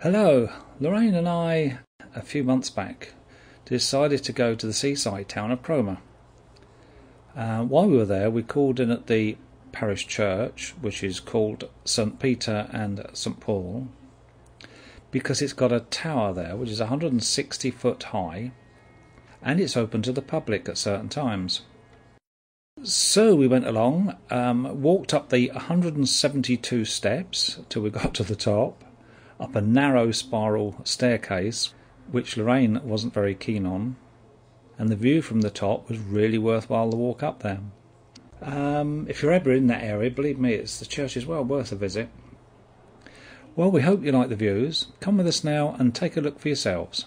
Hello, Loraine and I, a few months back, decided to go to the seaside town of Cromer. Uh, while we were there, we called in at the parish church, which is called St. Peter and St. Paul, because it's got a tower there which is 160 foot high and it's open to the public at certain times. So we went along, um, walked up the 172 steps till we got to the top, up a narrow spiral staircase, which Loraine wasn't very keen on, and the view from the top was really worthwhile the walk up there. Um, if you're ever in that area, believe me, it's the church is well worth a visit. Well, we hope you like the views. Come with us now and take a look for yourselves.